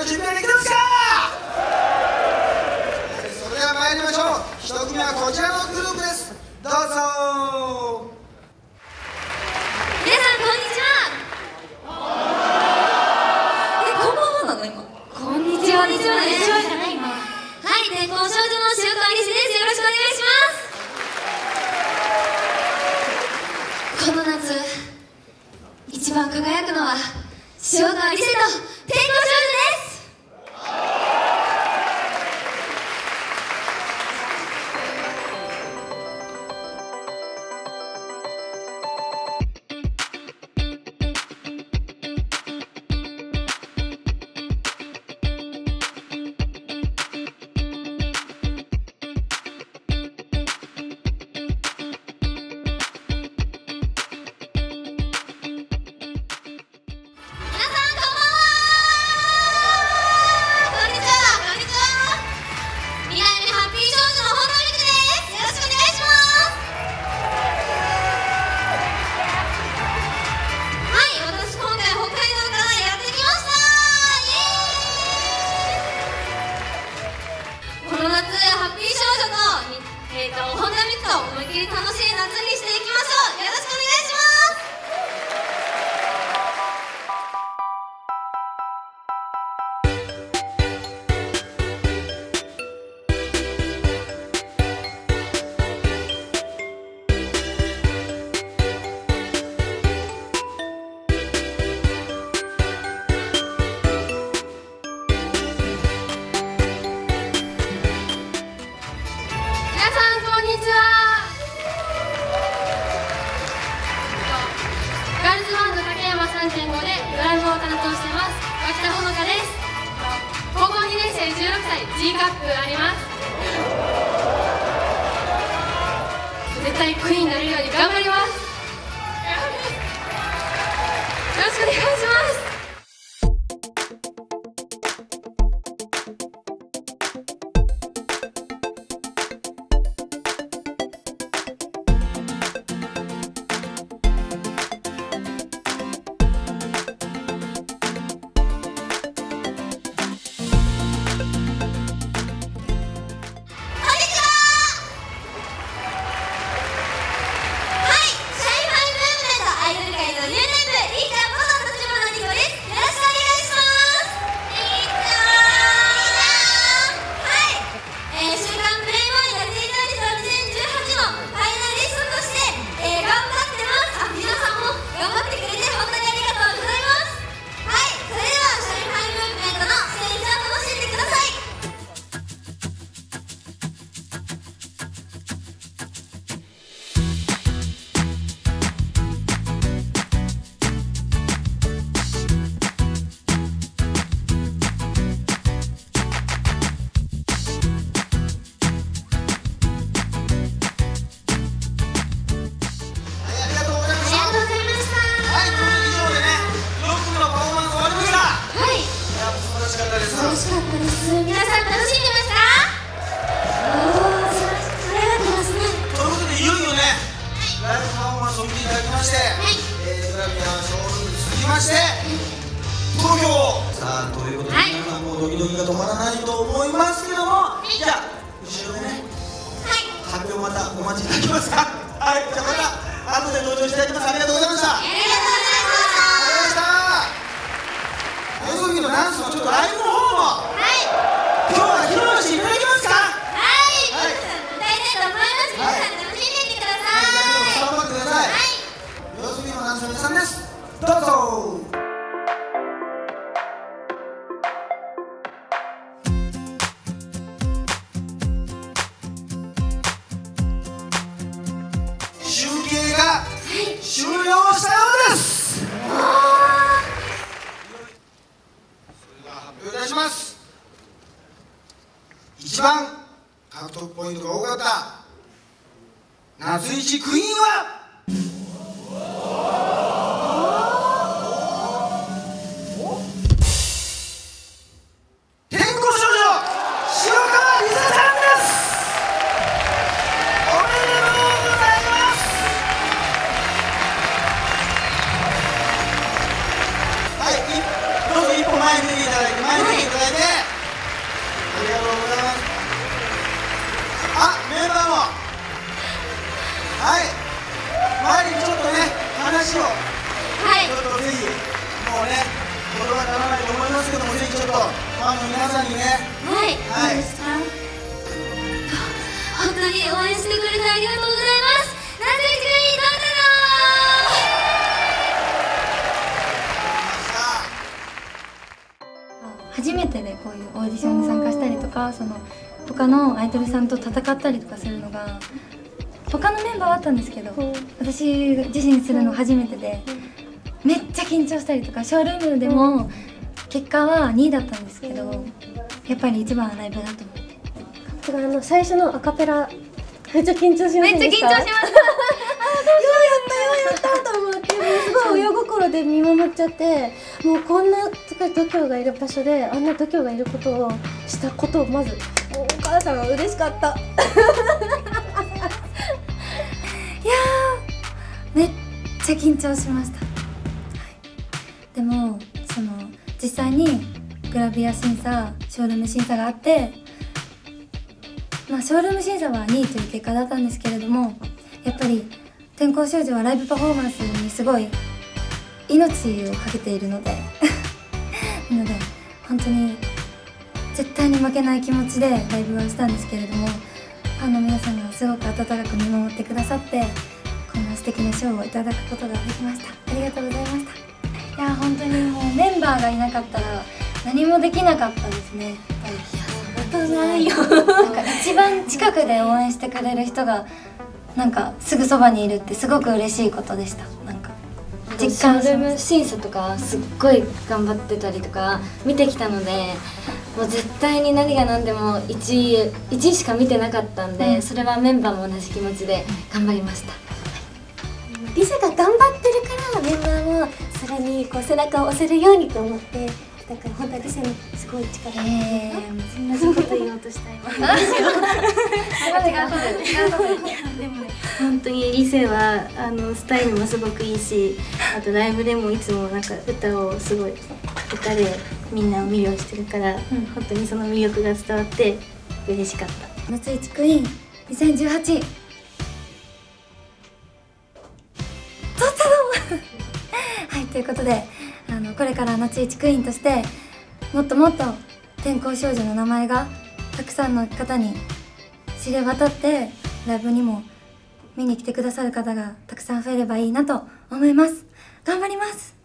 の準備はできますか！それでは参りましょう。一組はこちらのグループです。どうぞ！皆さんこんにちは！えこんばんはなの今？こんにちは。こんにちは。一緒じゃない今はい天候少女の週刊西です。よろしくお願いします。この夏一番輝くのは塩川理瀬と天候少女えーと、と本田光を思いっきり楽しい夏にしていきます。G カップあります。絶対クイーンになれるように頑張ります。よろしくお願いします。お待ちいただけますかはいじゃまた後で登場していただきます。ありがとうございました。ありがとうございました。ありがとうございました。集計が終了したようです、はい、それでは発表いたします。一番獲得ポイントが多かった夏一クイーンは？前にちょっとね話を。はい。ちょっとぜひもうね言葉にならないと思いますけどもぜひちょっとファンの皆さんにね。はい、はい。どうですか本当に応援してくれてありがとうございます。夏一がいいどう初めてでこういうオーディションに参加したりとかその他のアイドルさんと戦ったりとかするのが他のメンバーはあったんですけど私自身するの初めてでめっちゃ緊張したりとかショールームでも結果は2位だったんですけどやっぱり一番はライブだと思って。てかあの最初のアカペラめっちゃ緊張しませめっちゃ緊張しんでしたましたようやったと思ってすごい親心で見守っちゃってもうこんなすごい度胸がいる場所であんな度胸がいることをしたことをまずお母さんは嬉しかっためっちゃ緊張しました、はいでもその実際にグラビア審査ショールーム審査があってまあショールーム審査は2位という結果だったんですけれどもやっぱり天候少女はライブパフォーマンスにすごい命をかけているので なので本当に絶対に負けない気持ちでライブはしたんですけれどもファンの皆さんがすごく温かく見守ってくださってこんな素敵な賞をいただくことができました。ありがとうございました。いや本当にもうメンバーがいなかったら何もできなかったですね。やっぱりそんなことないよ。なんか一番近くで応援してくれる人がなんかすぐそばにいるってすごく嬉しいことでした。なんか実実感ルー感しますム審査とかすっごい頑張ってたりとか見てきたのでもう絶対に何が何でも1位1位しか見てなかったんで、うん。それはメンバーも同じ気持ちで頑張りました。リサが頑張ってるからメンバーもそれにこう背中を押せるようにと思ってだから本当はリサにすごい力がえー、同じこと言おうとした今 でも本当にリセはあのスタイルもすごくいいしあとライブでもいつもなんか歌をすごい歌でみんなを魅了してるから、本当にその魅力が伝わって嬉しかった。夏一クイーン2018取ったの。はいということであのこれから夏一クイーンとしてもっともっと天候少女の名前がたくさんの方に知れ渡ってライブにも見に来てくださる方がたくさん増えればいいなと思います。頑張ります